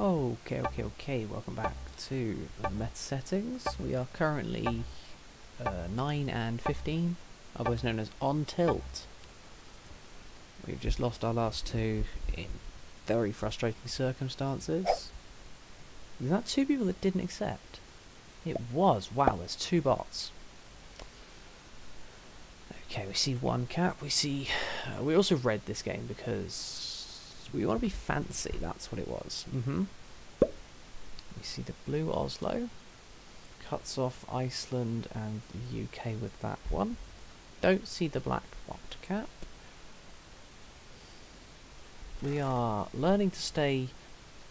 Okay, okay, okay, welcome back to Meta Settings. We are currently uh, 9 and 15, otherwise known as on tilt. We've just lost our last two in very frustrating circumstances. Was that two people that didn't accept? It was. Wow, there's two bots. Okay, we see one cap. We see. Uh, we also read this game because we want to be fancy. That's what it was. Mm-hmm. We see the blue Oslo. Cuts off Iceland and the UK with that one. Don't see the black bot cap. We are learning to stay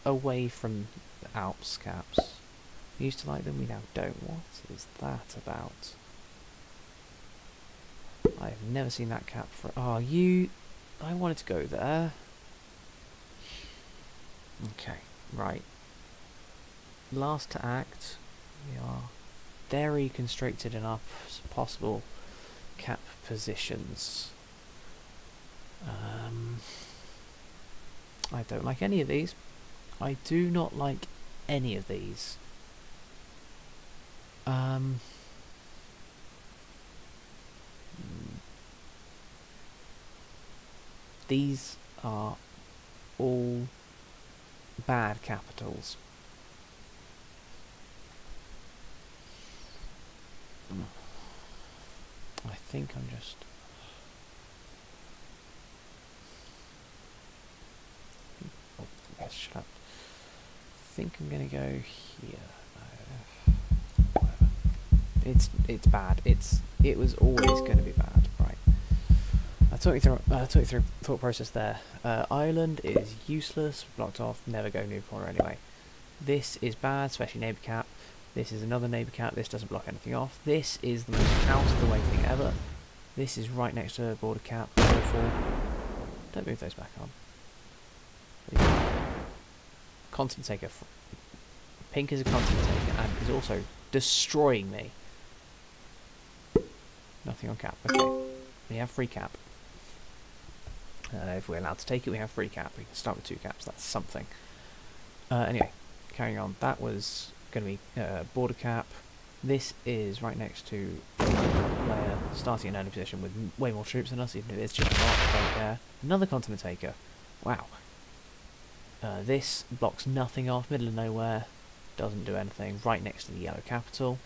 away from the Alps caps. We used to like them, we now don't. What is that about? I've never seen that cap for... Oh, you... I wanted to go there. Okay, right. Last to act. We are very constricted enough possible cap positions. Um, I don't like any of these. I do not like any of these. Um, these are all bad capitals. I think I'm just oh, shut up. I think I'm gonna go here. It's it's bad. It's it was always going to be bad, took you through. I took you through thought process there. Uh, Ireland is useless, blocked off. Never go new corner anyway. This is bad, especially neighbour cap. This is another neighbour cap. This doesn't block anything off. This is the most out of the way thing ever. This is right next to border cap. Awful. Don't move those back on. Content taker. Pink is a content taker and is also destroying me. Nothing on cap. Okay. We have free cap. Uh, if we're allowed to take it, we have free cap. We can start with two caps. That's something. Uh, anyway, carrying on. That was going to be uh, border cap. This is right next to player starting in early position with way more troops than us, even if it's just not. don't care. Another continent taker. Wow. Uh, this blocks nothing off, middle of nowhere, doesn't do anything, right next to the yellow capital.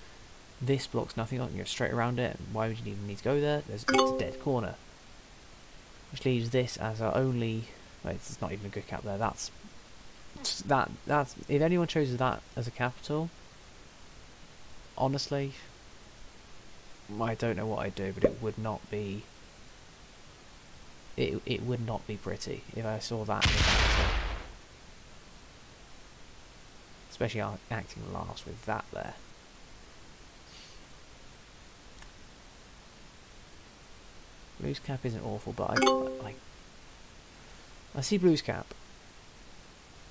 This blocks nothing off, you go straight around it, why would you even need to go there? There's, it's a dead corner. Which leaves this as our only, well, it's not even a good cap there, that's, that, that's, if anyone chooses that as a capital, honestly, I don't know what I'd do, but it would not be, it, it would not be pretty if I saw that Especially acting last with that there. Blues cap isn't awful, but I like. I see blues cap,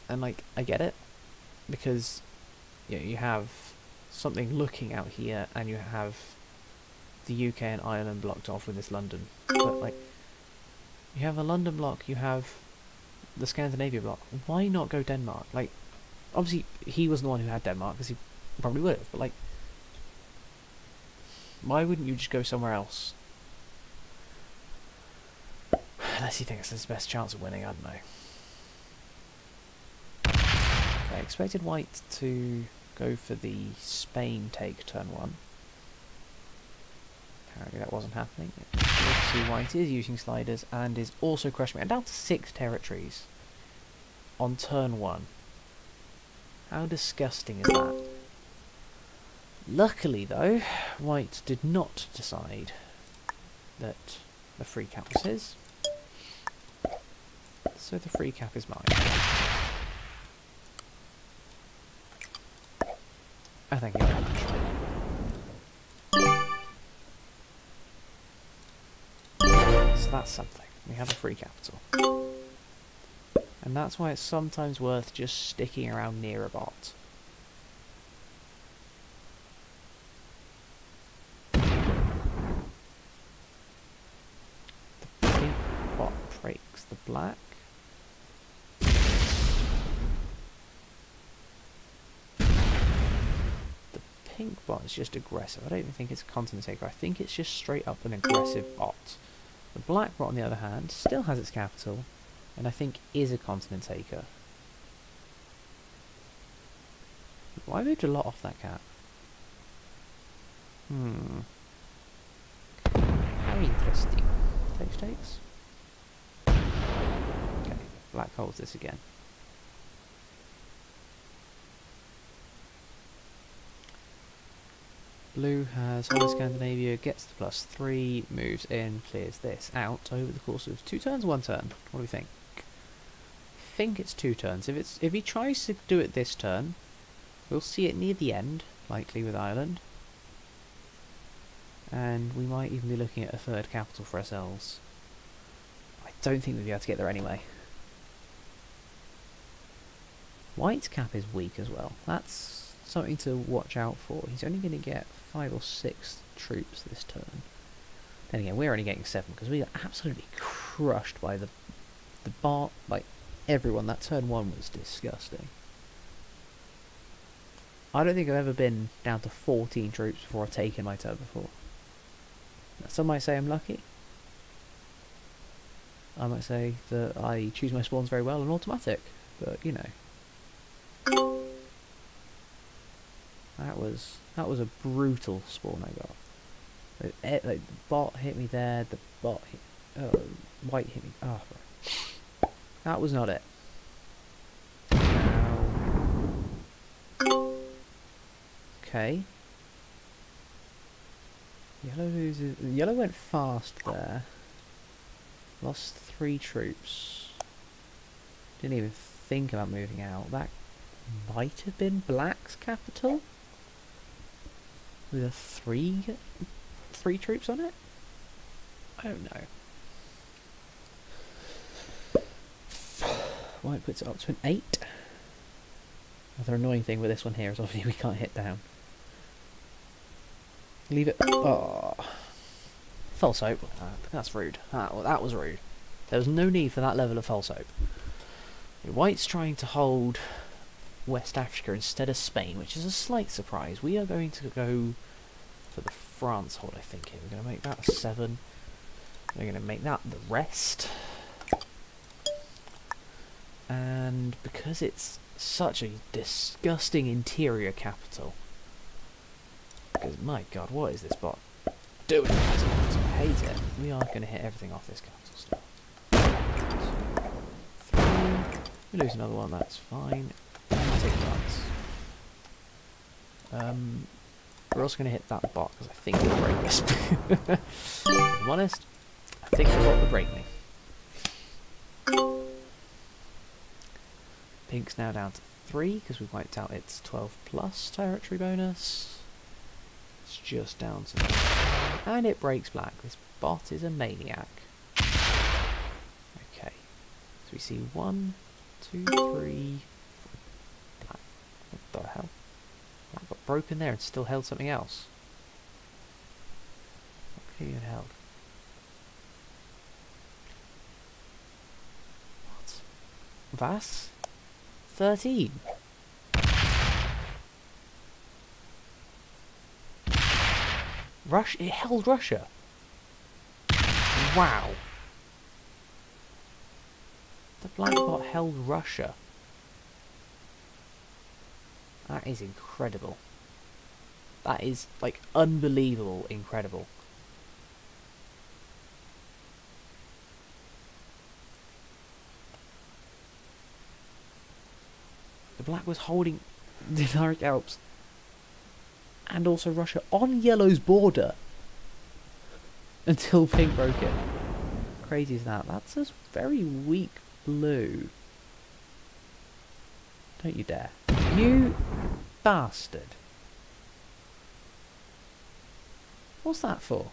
and like I get it, because you know, you have something looking out here, and you have the UK and Ireland blocked off with this London. But like, you have a London block, you have the Scandinavia block. Why not go Denmark? Like, obviously he wasn't the one who had Denmark because he probably would have, but like, why wouldn't you just go somewhere else? Unless he thinks the best chance of winning, I don't know. Okay, expected white to go for the Spain take turn one. Apparently that wasn't happening. See white is using sliders and is also crushing me. And down to six territories on turn one. How disgusting is that? Luckily, though, White did not decide that the free cap was his. So the free cap is mine. I thank you very much. So that's something. We have a free capital. And that's why it's sometimes worth just sticking around near a bot. The pink bot breaks the black. Pink bot is just aggressive. I don't even think it's a continent taker. I think it's just straight up an aggressive bot. The black bot, on the other hand, still has its capital, and I think is a continent taker. Well, I moved a lot off that cap. Hmm. How interesting. Takes takes. Okay, black holds this again. Blue has Scandinavia, gets the plus three, moves in, clears this out over the course of two turns, one turn. What do we think? I think it's two turns. If it's if he tries to do it this turn, we'll see it near the end, likely with Ireland. And we might even be looking at a third capital for ourselves. I don't think we'll be able to get there anyway. White's cap is weak as well. That's something to watch out for. He's only going to get five or six troops this turn. Then again, we're only getting seven because we got absolutely crushed by the the bar by everyone. That turn one was disgusting. I don't think I've ever been down to 14 troops before I've taken my turn before. Now, some might say I'm lucky. I might say that I choose my spawns very well and automatic, but you know. That was that was a brutal spawn I got. Eh, like the bot hit me there, the bot hit, oh, white hit me. Oh, that was not it. Okay. Yellow loses. Yellow went fast there. Lost three troops. Didn't even think about moving out. That might have been Black's capital with a three three troops on it? I don't know. White puts it up to an eight. Another annoying thing with this one here is obviously we can't hit down. Leave it. Oh. False hope. Uh, that's rude. That, that was rude. There was no need for that level of false hope. White's trying to hold West Africa instead of Spain, which is a slight surprise. We are going to go for the France hold, I think. Here. We're going to make that a 7. We're going to make that the rest. And because it's such a disgusting interior capital, because my god, what is this bot doing? I hate it. We are going to hit everything off this capital. We lose another one, that's fine. Take. Um, we're also going to hit that bot because I think it'll break this. I'm honest, I think the bot will break me. Pink's now down to 3 because we wiped out its 12 plus territory bonus. It's just down to... And it breaks black. This bot is a maniac. Okay. So we see one, two, three, the hell? That got broken there and still held something else. What could he held? What? Vass? 13? Rush? It held Russia. Wow. The black bot held Russia. That is incredible. That is, like, unbelievable incredible. The black was holding the Dinaric Alps and also Russia on Yellow's border until Pink broke it. Crazy as that. That's a very weak blue. Don't you dare. You bastard. What's that for?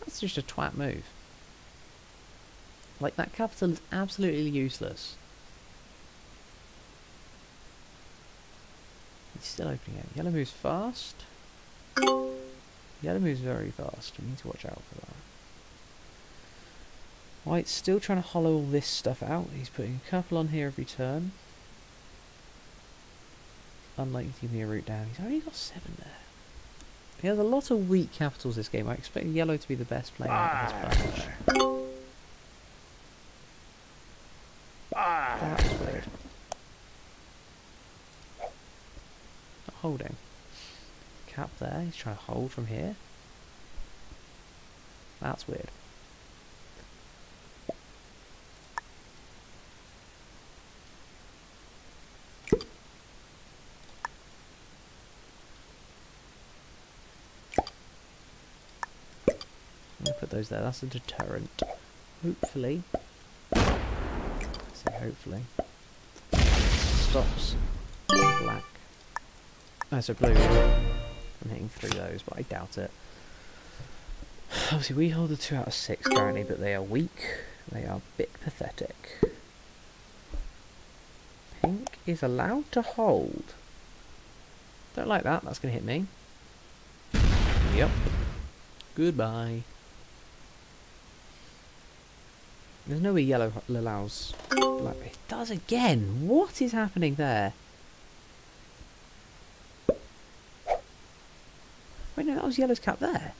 That's just a twat move. Like, that capital is absolutely useless. He's still opening it. Yellow moves fast. Yellow moves very fast. We need to watch out for that. White's still trying to hollow all this stuff out. He's putting a couple on here every turn. Unlikely to give me a route down. He's only got seven there. He has a lot of weak capitals this game. I expect yellow to be the best player of this bunch. That's weird. Not Cap there. He's trying to hold from here. That's weird. Put those there. That's a deterrent. Hopefully. Say hopefully. Stops black. Oh, so blue. I'm hitting through those, but I doubt it. Obviously, we hold a 2 out of 6 currently, but they are weak. They are a bit pathetic. Pink is allowed to hold. Don't like that, that's going to hit me. Yep. Goodbye. There's no way yellow allows. It does again! What is happening there? No, that was yellow's cap there.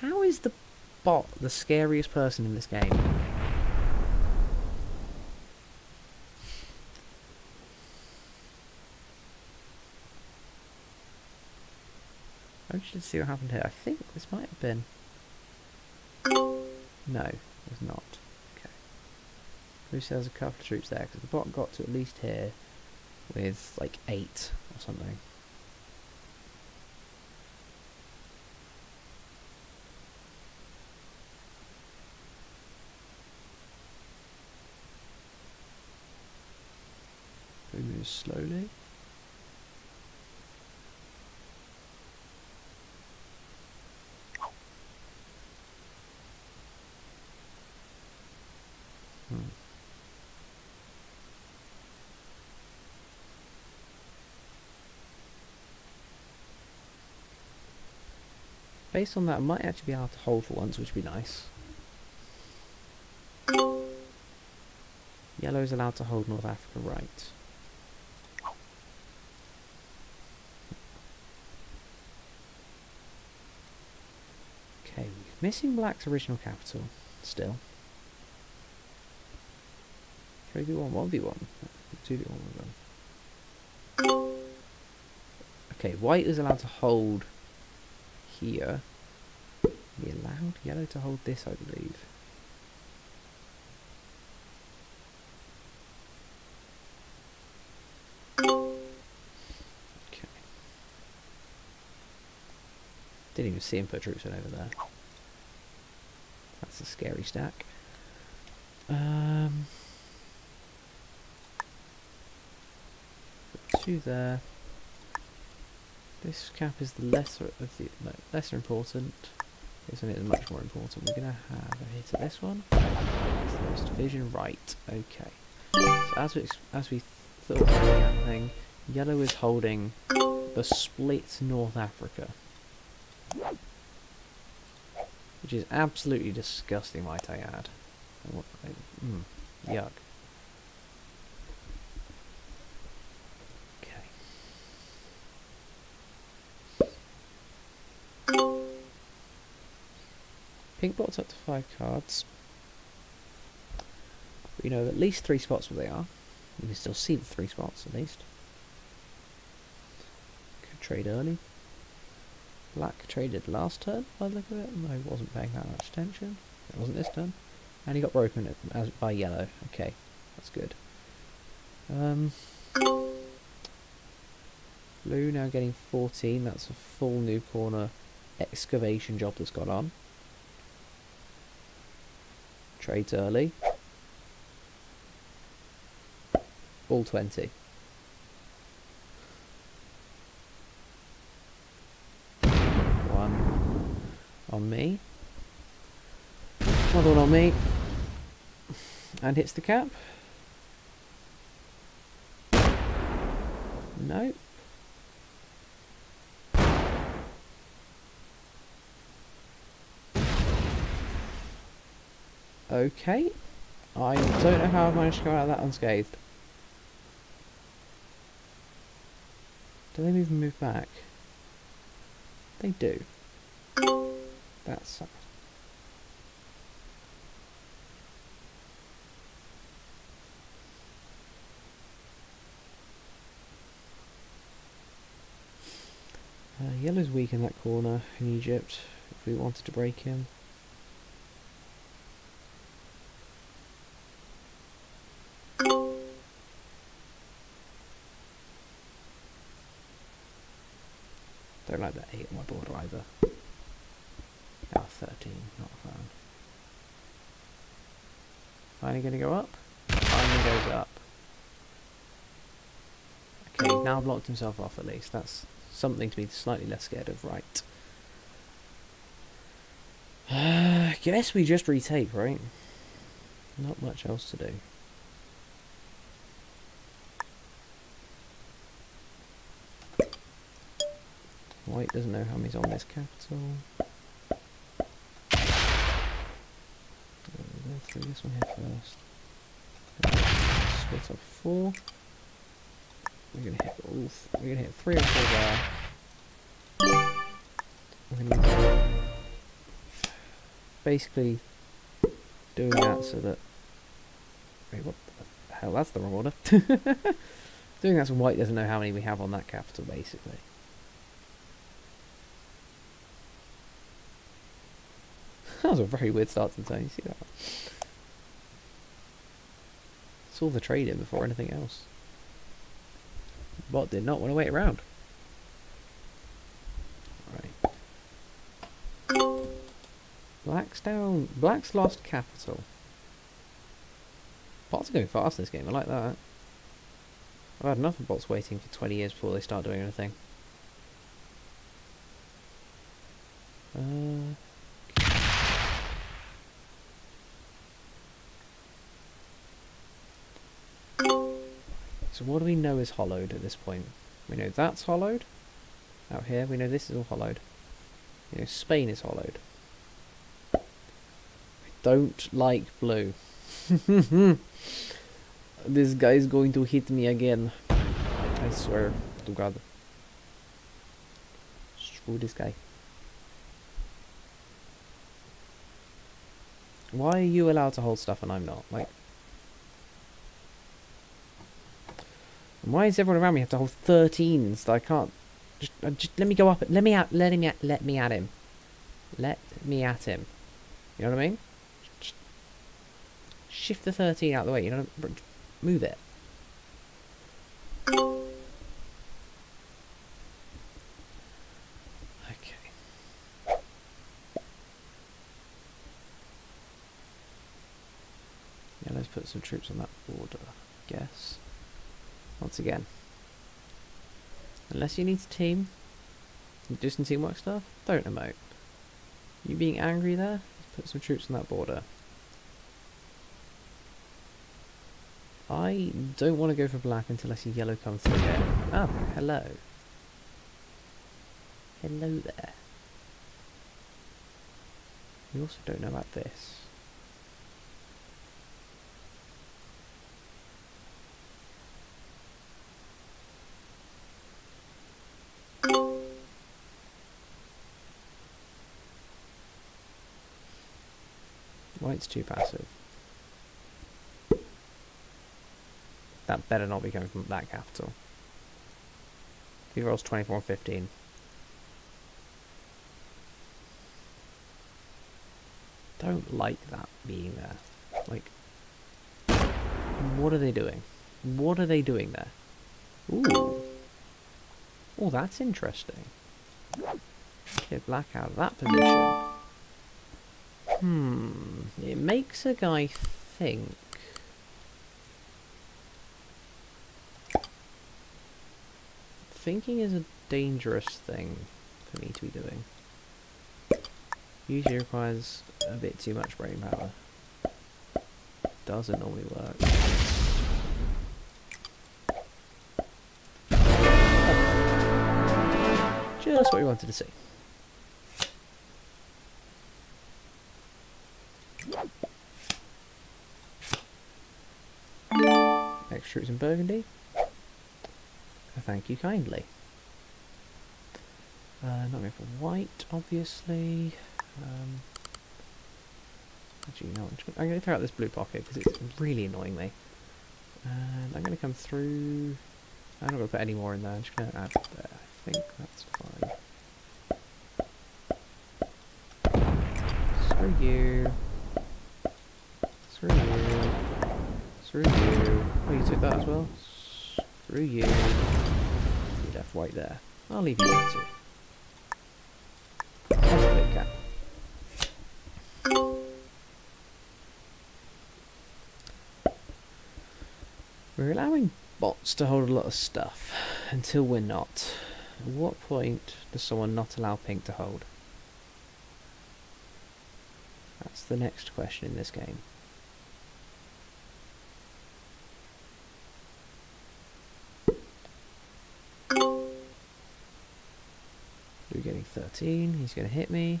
How is the bot the scariest person in this game? I should see what happened here. I think this might have been... No, it was not. Lucy has a couple of troops there, because the bot got to at least here with, like, eight or something. Move slowly. Based on that, I might actually be able to hold for once, which would be nice. Yellow is allowed to hold North Africa right. Okay, missing black's original capital, still. 3v1, 1v1. 2v1 with them. Okay, white is allowed to hold here. We allowed yellow to hold this, I believe. Okay. Didn't even see him put troops in over there. That's a scary stack. Um... two there. This cap is the lesser of the no, lesser important. This one is much more important. We're gonna have a hit at this one. This division right. Okay. So as we as we thought happening, yellow is holding the split North Africa, which is absolutely disgusting, might I add. Mm, yuck. Pink bot's up to five cards. We know at least three spots where they are. You can still see the three spots at least. Could trade early. Black traded last turn by the look of it. I wasn't paying that much attention. It wasn't this turn. And he got broken as by yellow. Okay, that's good. Um, blue now getting 14. That's a full new corner excavation job that's got on. Trades early. All 20. One on me. Another one on me. And hits the cap. Nope. Okay. I don't know how I've managed to come out of that unscathed. Do they even move back? They do. That's sad. Uh, yellow's weak in that corner in Egypt, if we wanted to break him. 8 on my board either. Ah, 13, not a fan. Finally gonna go up? Finally goes up. Okay, now blocked himself off at least. That's something to be slightly less scared of, right. Uh, guess we just retake, right? Not much else to do. White doesn't know how many's on this capital. We'll go through this one here first. Split off four. We're gonna hit all. We're gonna hit three or four there. We're gonna basically doing that so that. Wait, what the hell? That's the wrong order. doing that so white doesn't know how many we have on that capital, basically. That was a very weird start to the turn. You see that? Saw the trade in before anything else. Bot did not want to wait around. Right. Black's down. Black's lost capital. Bots are going fast in this game. I like that. I've had enough of bots waiting for 20 years before they start doing anything. Uh, So what do we know is hollowed at this point? We know that's hollowed. Out here, we know this is all hollowed. You know, Spain is hollowed. I don't like blue. this guy's going to hit me again. I swear to God. Screw this guy. Why are you allowed to hold stuff and I'm not? Like, why does everyone around me have to hold 13s that I can't... Just, uh, just let me go up. Let me out... Let him. At, let me at him. Let me at him. You know what I mean? Just shift the 13 out of the way. You know, move it. Okay. Yeah, let's put some troops on that border. I Guess. Once again. Unless you need to team, do some teamwork stuff, don't emote. You being angry there, put some troops on that border. I don't want to go for black until I see yellow come through here. Oh, ah, hello. Hello there. We also don't know about this. White's too passive. That better not be coming from that capital. He rolls 24 and 15. Don't like that being there. Like, what are they doing? What are they doing there? Ooh. Oh, that's interesting. Get black out of that position. Hmm. It makes a guy think. Thinking is a dangerous thing for me to be doing. Usually requires a bit too much brain power. Doesn't normally work. Just what we wanted to see. Extras in burgundy. Thank you kindly. Uh, not going for white, obviously. Um, actually, no, I'm, gonna, I'm going to throw out this blue pocket because it's really annoying me. And I'm going to come through. I'm not going to put any more in there. I'm just going to add there. I think that's fine. Screw you. Screw you. Oh, you took that as well? Through you. You left white there. I'll leave you there too. We're allowing bots to hold a lot of stuff until we're not. At what point does someone not allow pink to hold? That's the next question in this game. 13, he's going to hit me.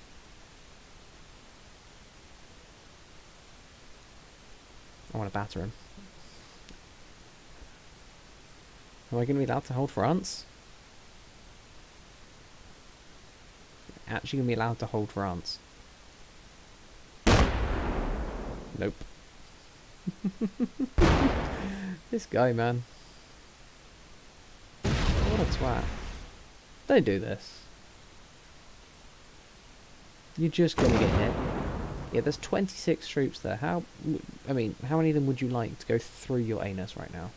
I want to batter him. Am I going to be allowed to hold France? Actually going to be allowed to hold France. Nope. this guy, man. What a twat. Don't do this. You're just going to get hit. Yeah, there's 26 troops there. How... I mean, how many of them would you like to go through your anus right now?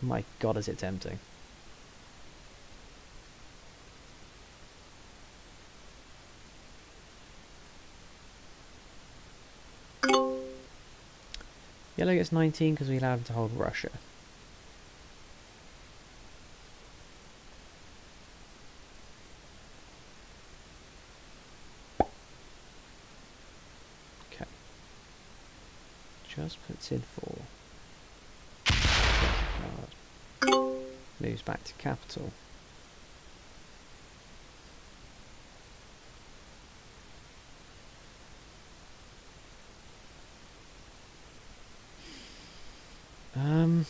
My god, is it tempting. Yellow gets 19 because we allowed him to hold Russia. Okay. Puts in. Moves back to capital. Um,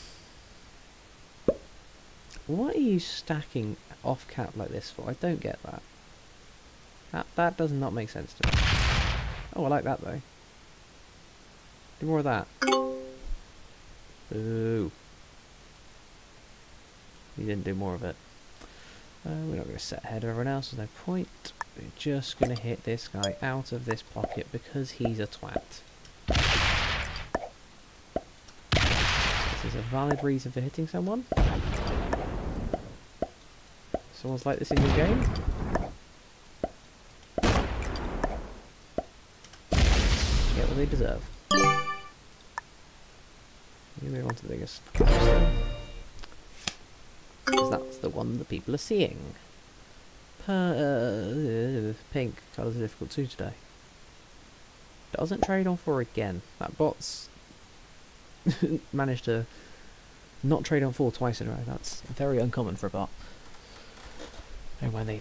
what are you stacking off cap like this for? I don't get that. That that does not make sense to me. Oh, I like that though. Do more of that. Ooh. He didn't do more of it. Uh, we're not going to set ahead of everyone else, there's no point. We're just going to hit this guy out of this pocket because he's a twat. This is a valid reason for hitting someone. Someone's like this in your game? Get what they deserve. We move on to the biggest because that's the one that people are seeing. Per, uh, pink colours are difficult too today. Doesn't trade on four again. That bot's managed to not trade on four twice in a row. That's very uncommon for a bot. And when they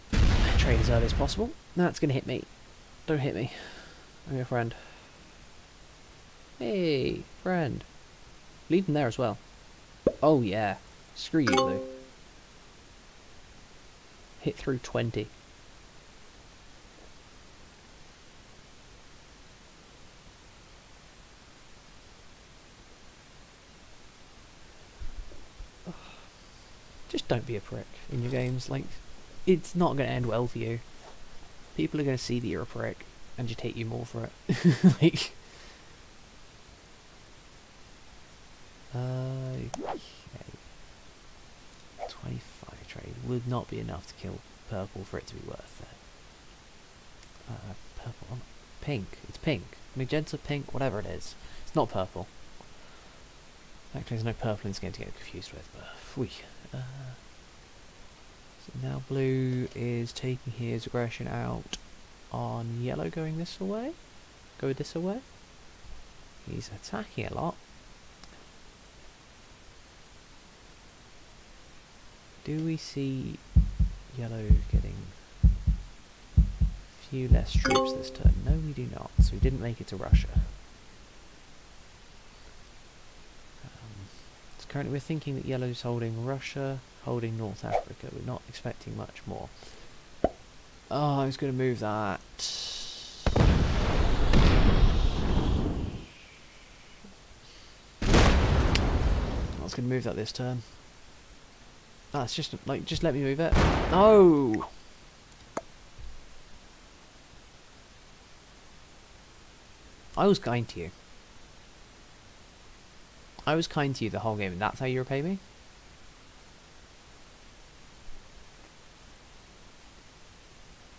trade as early as possible, that's going to hit me. Don't hit me. I'm your friend. Hey, friend. Leave them there as well. Oh yeah. Screw you, Blue. Hit through 20. Just don't be a prick in your games. Like, it's not going to end well for you. People are going to see that you're a prick and just hate you more for it. like, uh, 25 trade would not be enough to kill purple for it to be worth it. Uh, purple, pink, it's pink. Magenta, pink, whatever it is. It's not purple. Actually, there's no purple in this game to get confused with, but whew. Uh, now blue is taking his aggression out on yellow going this way. Go this way. He's attacking a lot. Do we see yellow getting a few less troops this turn? No, we do not. So we didn't make it to Russia. Um, currently we're thinking that yellow's holding Russia, holding North Africa. We're not expecting much more. Oh, I was going to move that. I was going to move that this turn. That's just like just let me move it. No. I was kind to you. I was kind to you the whole game, and that's how you repay me?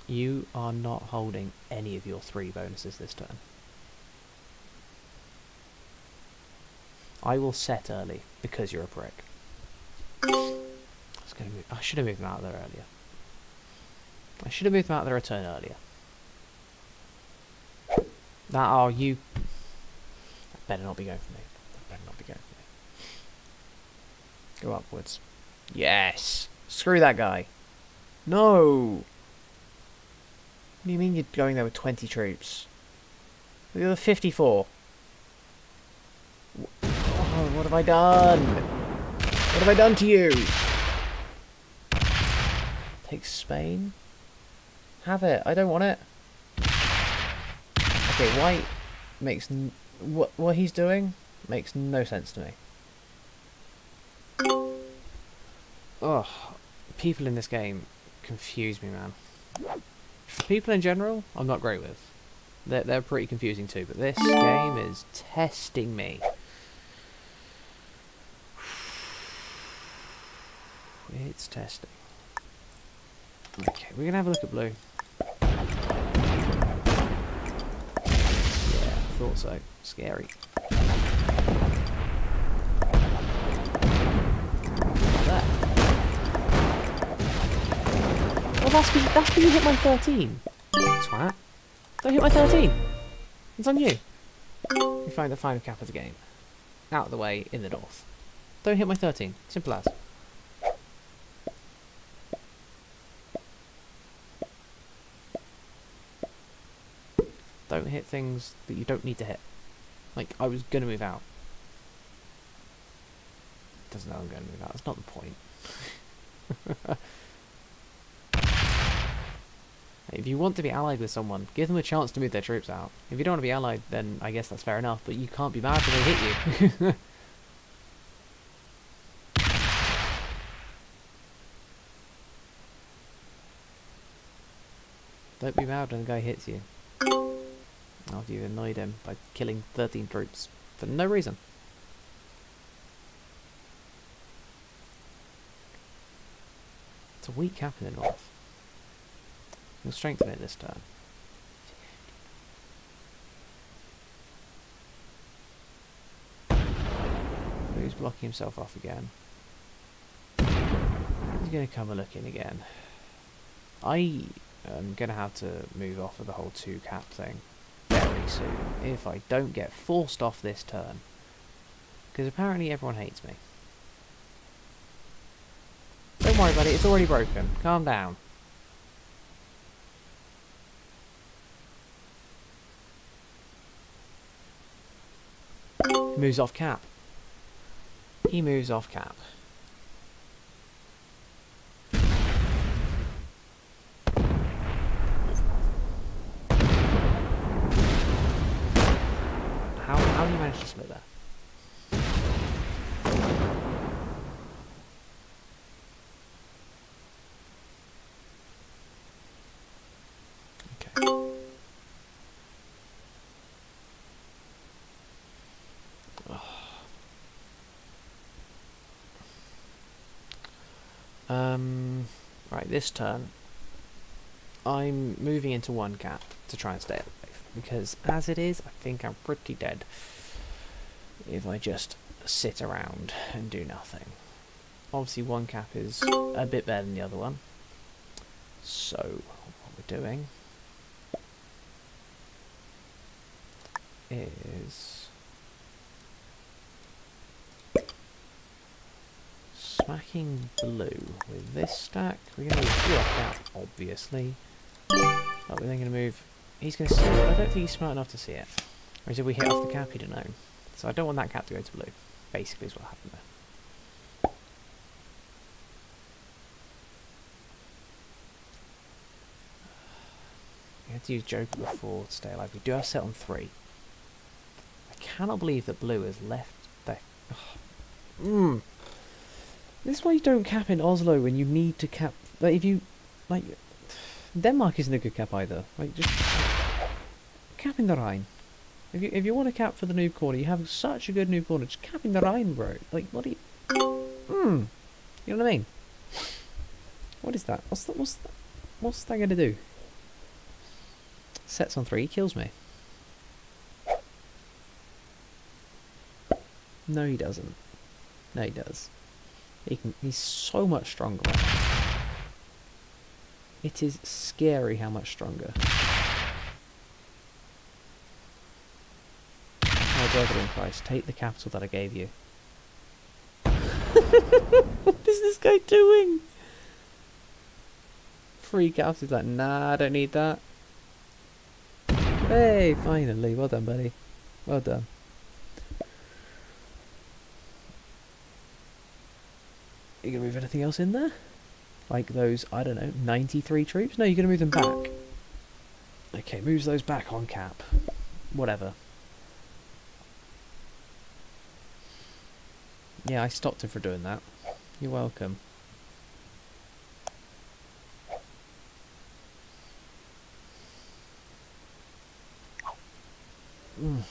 You are not holding any of your three bonuses this turn. I will set early because you're a prick. I, was gonna move, I should have moved them out there earlier. I should have moved them out of the return earlier. That are you. That better not be going for me. That better not be going for me. Go upwards. Yes! Screw that guy. No! What do you mean you're going there with 20 troops? The other 54. Oh, what have I done? What have I done to you? Take Spain? Have it. I don't want it. Okay, white makes... what, what he's doing makes no sense to me. Ugh. People in this game confuse me, man. People in general, I'm not great with. They're, they're pretty confusing too, but this game is testing me. It's testing. Okay, we're going to have a look at blue. Yeah, I thought so. Scary. Well, oh, that's because that's you hit my 13. Twat. Don't hit my 13. It's on you. We find the final cap of the game. Out of the way, in the north. Don't hit my 13. Simple as. Hit things that you don't need to hit. Like, I was gonna move out. Doesn't know I'm gonna move out. That's not the point. If you want to be allied with someone, give them a chance to move their troops out. If you don't want to be allied, then I guess that's fair enough, but you can't be mad when they hit you. don't be mad when a guy hits you. After you've annoyed him by killing 13 troops for no reason. It's a weak cap in the north. We'll strengthen it this turn. He's blocking himself off again. He's going to come a look in again. I am going to have to move off of the whole two cap thing soon if I don't get forced off this turn. Because apparently everyone hates me. Don't worry about it, it's already broken. Calm down. moves off cap. He moves off cap. How, you manage to? Um, right, this turn, I'm moving into one cap to try and stay alive. Because as it is, I think I'm pretty dead if I just sit around and do nothing. Obviously one cap is a bit better than the other one. So, what we're doing is smacking blue with this stack. We're going to off out, obviously. But we're then going to move... He's going to see it. I don't think he's smart enough to see it. Whereas if we hit off the cap, he don't know. So I don't want that cap to go to blue, basically is what happened there. We had to use Joker before to stay alive. We do have set on three. I cannot believe that blue is left there. Mmm. This is why you don't cap in Oslo when you need to cap. Like if you, like, Denmark isn't a good cap either. Like just cap in the Rhine. If you if you want to cap for the noob corner, you have such a good noob corner. Just cap in the Rhine, bro. Like what do you? Hmm. You know what I mean? What is that? What's that? What's that? What's that gonna do? Sets on three, kills me. No, he doesn't. No, he does. He can. He's so much stronger. It is scary how much stronger. Brother in Christ, take the capital that I gave you. what is this guy doing? Free capital. He's like, nah, I don't need that. Hey, finally. Well done, buddy. Well done. Are you going to move anything else in there? Like those, I don't know, 93 troops? No, you're going to move them back. Okay, moves those back on cap. Whatever. Yeah, I stopped him for doing that. You're welcome. Mm.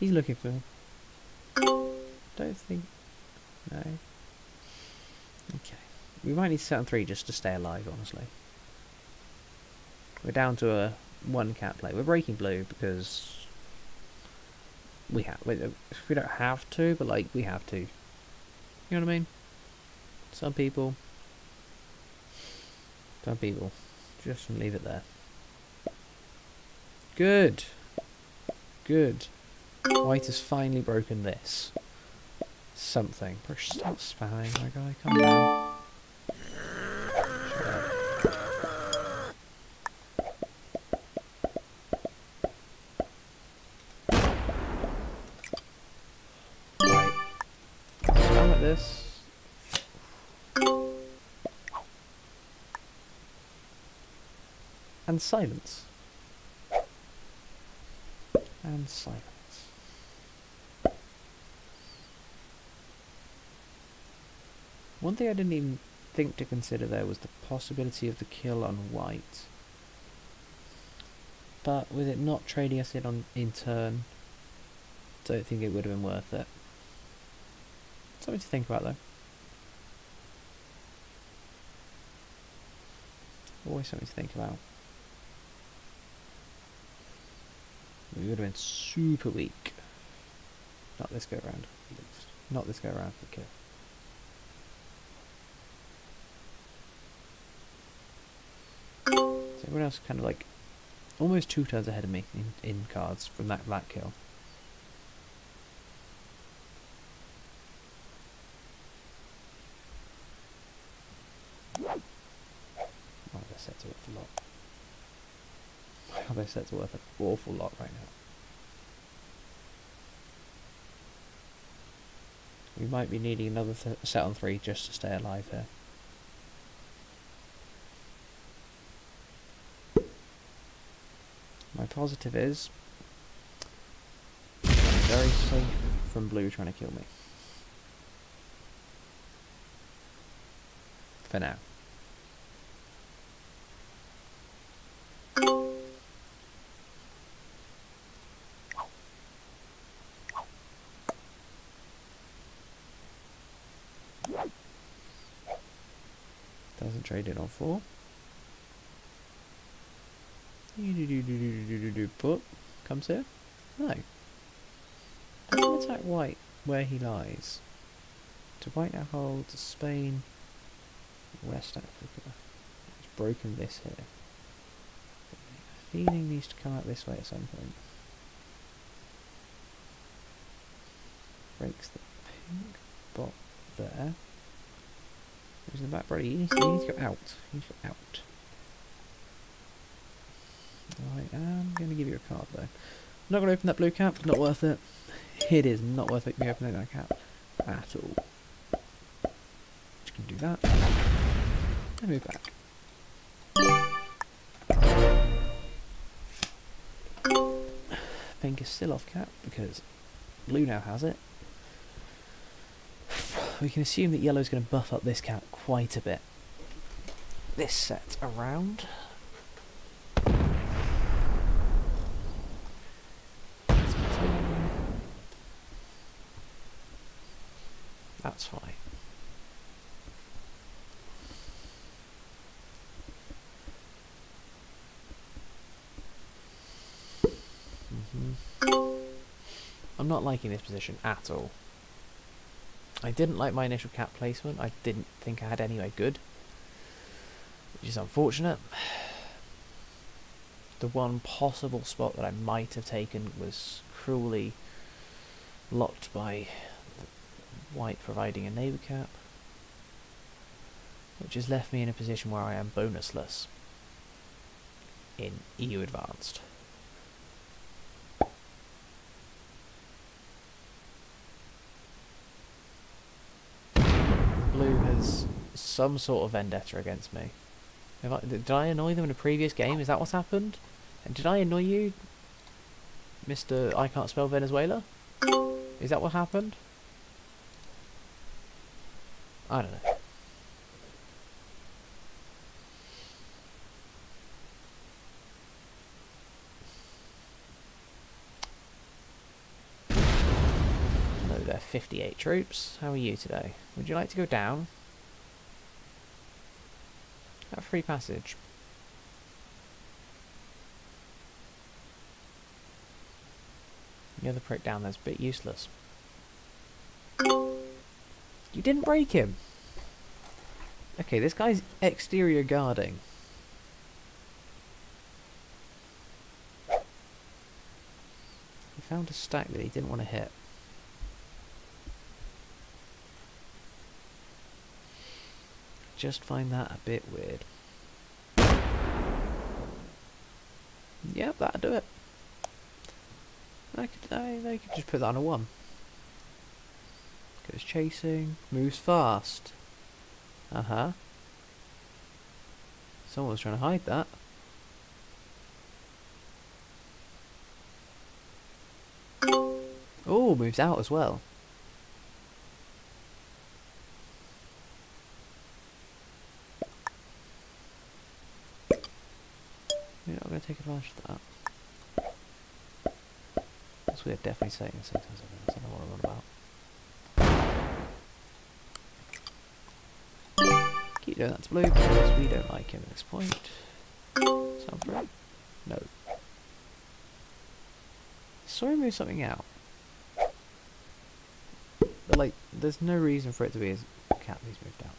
He's looking for. Don't think... No. Okay. We might need to set on three just to stay alive, honestly. We're down to a one cap play. We're breaking blue because we have. We, we don't have to, but like we have to. You know what I mean? Some people. Some people. Just leave it there. Good. Good. White has finally broken this. Something. Stop spamming, my guy. Calm down. And silence. And silence. One thing I didn't even think to consider there was the possibility of the kill on white. But with it not trading us in on in turn, don't think it would have been worth it. Something to think about though. Always something to think about. We would have been super weak. Not this go around, at least. Not this go around for the kill. So everyone else kind of like almost two turns ahead of me in, in cards from that, that kill. Oh, they're set to worth a lot. They're worth an awful lot right now. We might be needing another set on three just to stay alive here. My positive is I'm very safe from blue trying to kill me. For now. Trade it on four. Put comes here. No. Doesn't attack white where he lies. To white now holds Spain, West Africa. It's broken this here. Feeling needs to come out this way at some point. Breaks the pink bot there. In the back, Brody? You need, to, you to go out. Need to go out. I am going to give you a card though. I'm not going to open that blue cap, not worth it. It is not worth it me opening that cap at all. You can do that. And move back. Pink is still off cap because blue now has it. We can assume that yellow is going to buff up this cap quite a bit. This set around. That's fine. Mm-hmm. I'm not liking this position at all. I didn't like my initial cap placement. I didn't think I had anywhere good. Which is unfortunate. The one possible spot that I might have taken was cruelly locked by white providing a neighbour cap. Which has left me in a position where I am bonusless in EU Advanced. Blue has some sort of vendetta against me. I, did I annoy them in a previous game? Is that what's happened? And did I annoy you, Mr. I can't spell Venezuela? Is that what happened? I don't know. Hello there, 58 troops. How are you today? Would you like to go down? Free passage. The other prick down there's a bit useless. You didn't break him! Okay, this guy's exterior guarding. He found a stack that he didn't want to hit. Just find that a bit weird. Yep, that'll do it. I could, I, I could just put that on a 1. Goes chasing, moves fast. Uh-huh. Someone's trying to hide that. Oh, moves out as well. You're of that. That's weird, definitely same times I don't know what I'm on about. Keep doing that to blue because we don't like him at this point. Sounds right? No. Him move something out. But like, there's no reason for it to be his cap he's moved out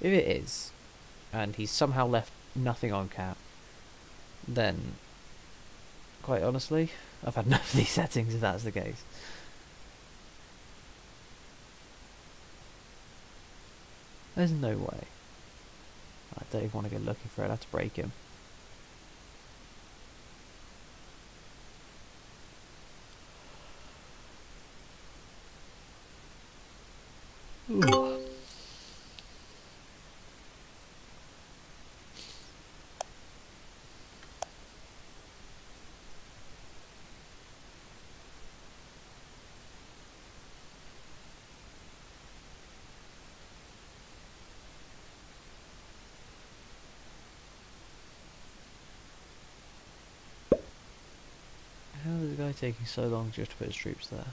there. If it is, and he's somehow left nothing on cap, then, quite honestly, I've had enough of these settings if that's the case. There's no way. I don't even want to go looking for it, I have to break him. Ooh. How is the guy taking so long just to put his troops there?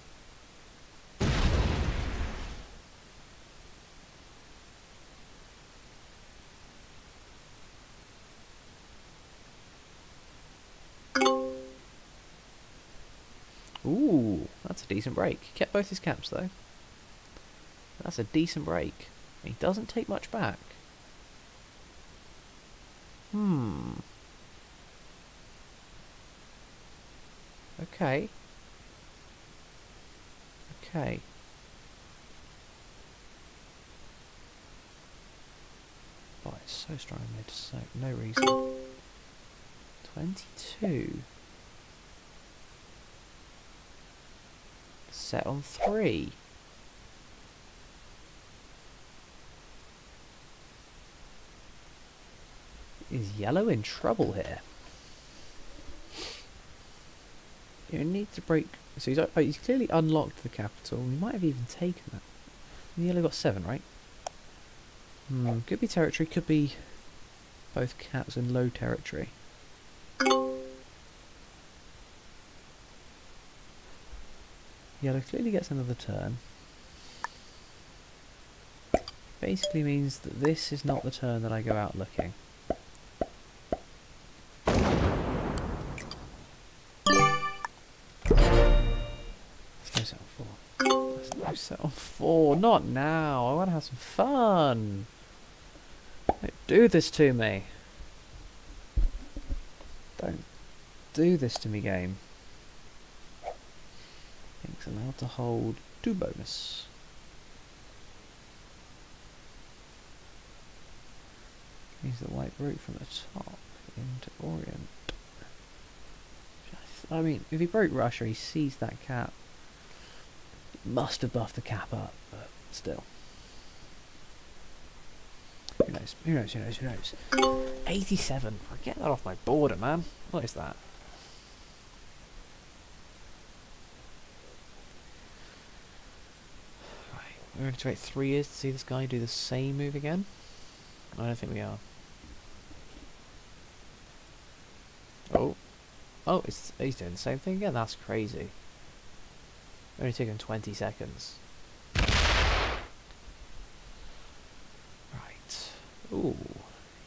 Ooh, that's a decent break. Kept both his caps though. That's a decent break. He doesn't take much back. Hmm. Okay. Okay. Oh, it's so strong mid, so no reason. 22. Set on 3. is yellow in trouble here? You need to break... So he's, oh, he's clearly unlocked the capital. We might have even taken that. The yellow got seven, right? Hmm, could be territory, could be both caps and low territory. Yellow clearly gets another turn. Basically means that this is not the turn that I go out looking. Four. Not now. I want to have some fun. Don't do this to me. Don't do this to me, game. Things allowed to hold two bonus. Means the white broke from the top into Orient. I mean, if he broke Russia, he seized that cap. Must have buffed the cap up, but still. Who knows? Who knows? Who knows? Who knows? 87. I get that off my border, man. What is that? Right. We're going to wait three years to see this guy do the same move again? I don't think we are. Oh. Oh, it's, he's doing the same thing again? That's crazy. Only taking 20 seconds. Right. Ooh.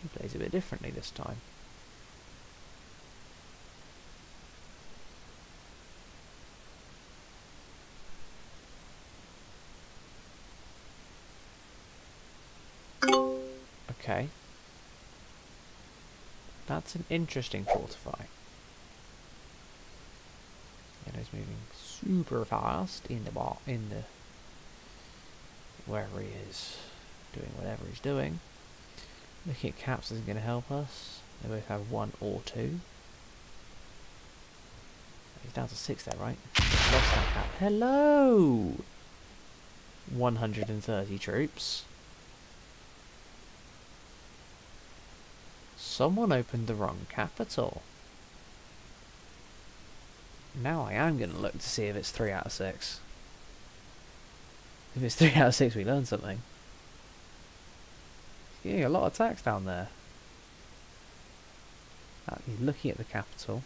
He plays a bit differently this time. Okay. That's an interesting fortify. Yellow's moving super fast in the ball in the wherever he is doing whatever he's doing. Looking at caps isn't going to help us. They both have one or two. He's down to six there, right? Lost that cap. Hello! 130 troops. Someone opened the wrong capital. Now I am going to look to see if it's 3 out of 6. If it's 3 out of 6 we learn something. Yeah, a lot of tax down there. He's looking at the capital.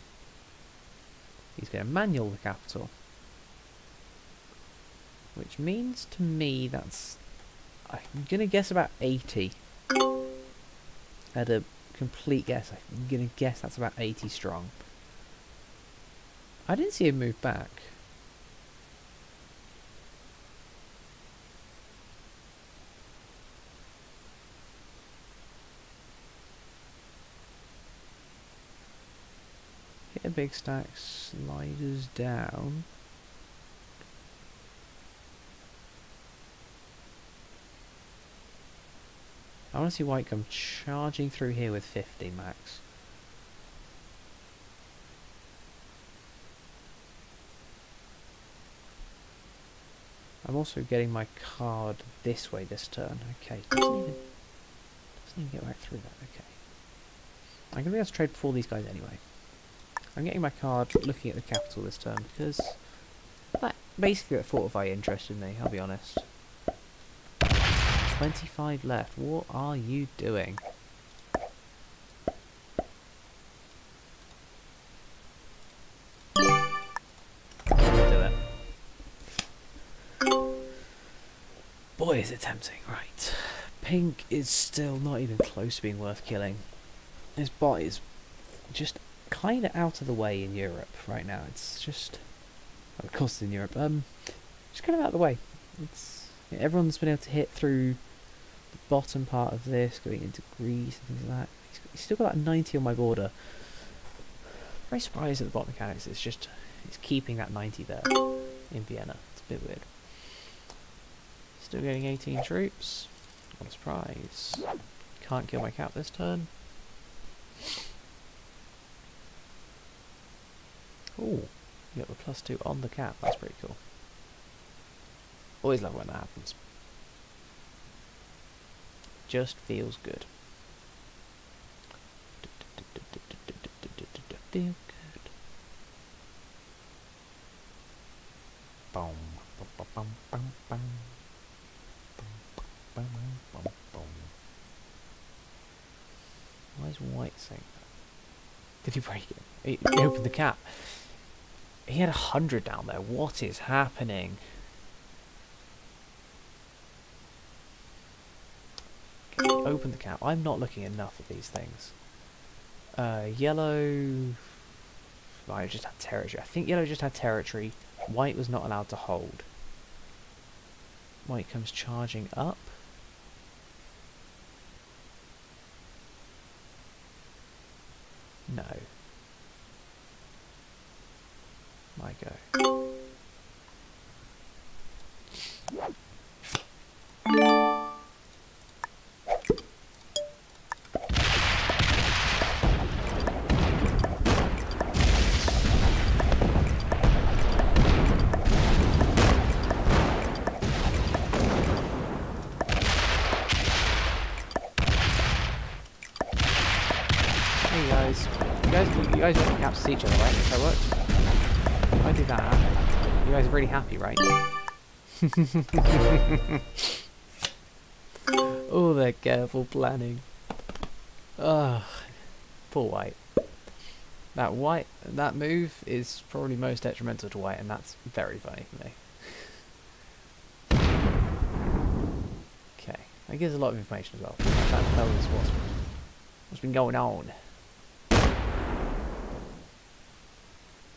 He's going to manual the capital. Which means to me that's... I'm going to guess about 80. At a complete guess. I'm going to guess that's about 80 strong. I didn't see him move back. Hit a big stack, sliders down. I want to see White come charging through here with 50 max. I'm also getting my card this way this turn. Okay, doesn't even, doesn't even get right through that. Okay. I'm going to be able to trade before these guys anyway. I'm getting my card looking at the capital this turn because that basically that fortify interested me, I'll be honest. 25 left. What are you doing? Is it tempting. Right. Pink is still not even close to being worth killing. His bot is just kind of out of the way in Europe right now. It's just... Of course in Europe. Um, just kind of out of the way. It's everyone's been able to hit through the bottom part of this, going into Greece and things like that. He's, he's still got that 90 on my border. Very surprised at the bot mechanics. It's just it's keeping that 90 there in Vienna. It's a bit weird. Still getting 18 troops. What a surprise. Can't kill my cap this turn. Oh, you got the plus two on the cap. That's pretty cool. Always love when that happens just feels good. He had a hundred down there. What is happening? Open the cap. I'm not looking enough at these things. Uh, yellow. I just had territory. I think yellow just had territory. White was not allowed to hold. White comes charging up. No. My go. Hey guys, you guys, you guys don't have to see each other, right? If that works. That, you guys are really happy, right? oh, they're careful planning. Ugh, poor White. That White, that move is probably most detrimental to White, and that's very funny for me. Okay, that gives a lot of information as well. That tells us what's been going on.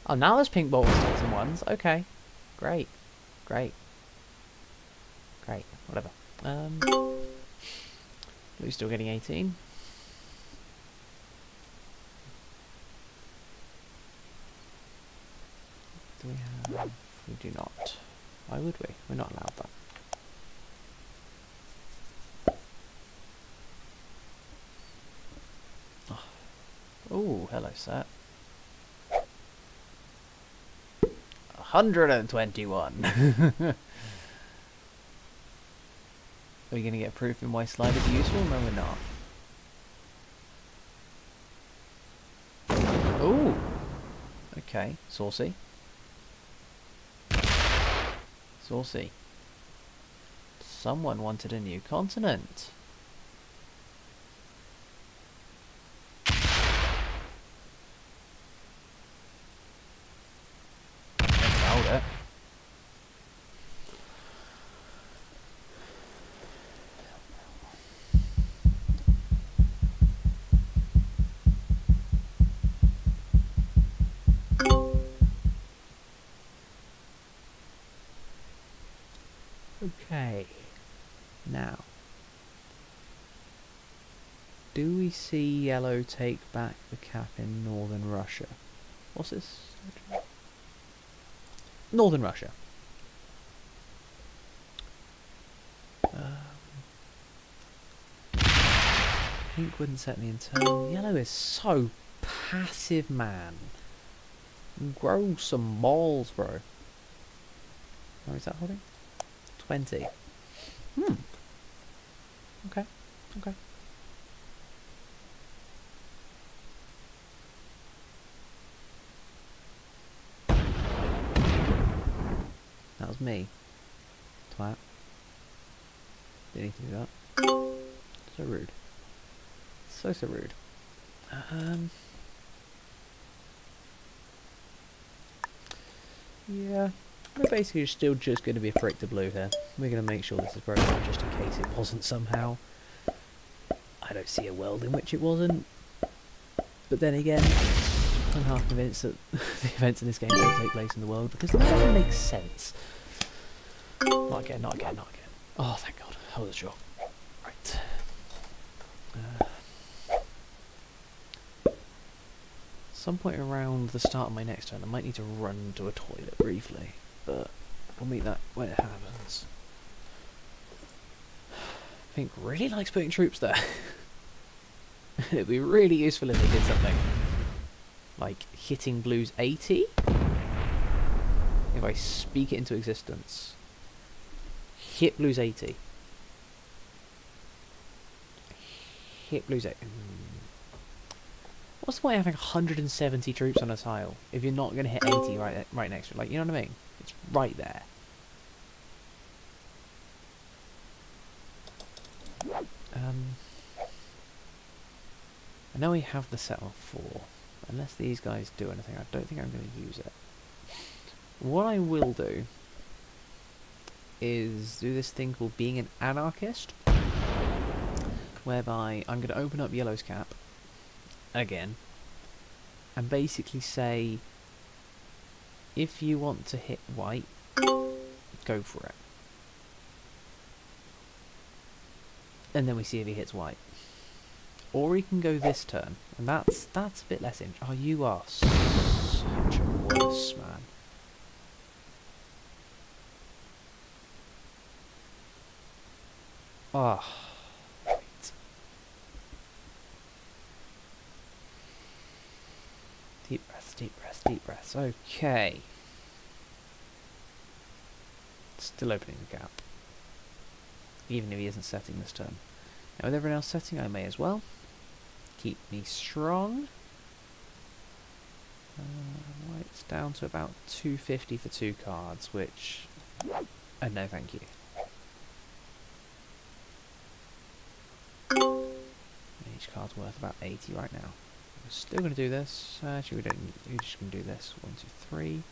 Oh, now there's pink ball sticks and ones. Okay. Great. Great. Great. Whatever. Um, Blue's still getting 18. Do we have... We do not. Why would we? We're not allowed that. Oh, hello, sir. 121. Are we going to get proof in why sliders are useful? No, we're not. Ooh. Okay, saucy. Saucy. Someone wanted a new continent. Nailed it. Okay. Now. Yellow take back the cap in northern Russia? What's this? Northern Russia. Um, pink wouldn't set me in turn. Yellow is so passive, man. Grow some balls, bro. How is that holding? 20. Hmm. Okay. Okay. Me. Twat. Didn't need to do that. So rude. So, so rude. Um. Yeah. We're basically still just going to be a prick to blue here. We're going to make sure this is broken just in case it wasn't somehow. I don't see a world in which it wasn't. But then again, I'm half convinced that the events in this game don't take place in the world because of them make sense. Not again, not again, not again. Oh, thank God. I was sure. Right. Uh, some point around the start of my next turn, I might need to run to a toilet briefly, but we'll meet that when it happens. Pink really likes putting troops there. It'd be really useful if they did something. Like hitting blues 80? If I speak it into existence. Hit blues 80. Hit blues 80. What's the point of having 170 troops on a tile if you're not going to hit 80 right right next to it? Like, you know what I mean? It's right there. Um, I know we have the set on 4. Unless these guys do anything, I don't think I'm going to use it. What I will do is do this thing called being an anarchist, whereby I'm going to open up Yellow's cap again and basically say if you want to hit white, go for it. And then we see if he hits white. Or he can go this turn, and that's that's a bit less int- Oh, you are such a wuss, man. Oh. Deep breaths, deep breaths, deep breaths. Okay. Still opening the cap. Even if he isn't setting this turn. Now with everyone else setting, I may as well. Keep me strong. Uh, it's down to about 250 for two cards, which... Uh, no thank you. Each card's worth about 80 right now. We're still going to do this. Actually, we don't. We're just going to do this. One, two, three.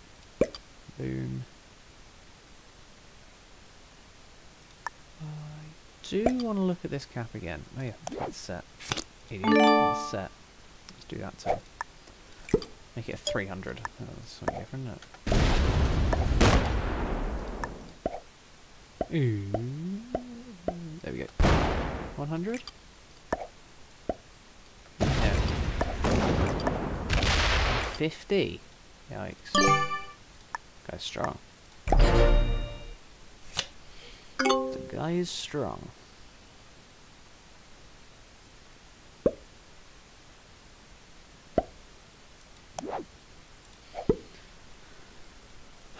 Boom. I do want to look at this cap again. Oh yeah, it's set. Idiot. It's set. Let's do that too. Make it a 300. Oh, that's something different, it? Ooh. There we go. 100? 50? Yikes. Guy's strong. The guy is strong.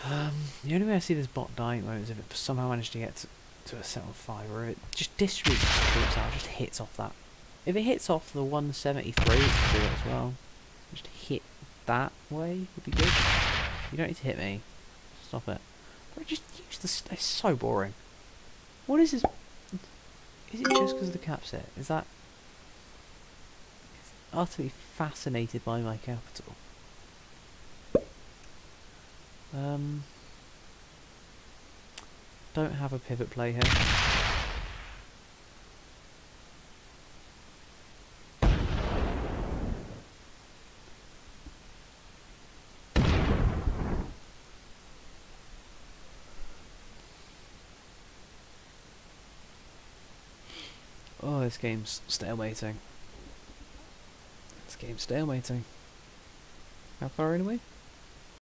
Um, the only way I see this bot dying though is if it somehow managed to get to, to a set of 5 or if it just distributes its troops out, just hits off that. If it hits off the 173, it can do it as well. Just hit that way would be good. You don't need to hit me. Stop it. But just use the... It's so boring. What is this? Is it just because of the cap set? Is that... utterly fascinated by my capital. Um, don't have a pivot play here. Oh, this game's stalemating. This game's stalemating. How far we?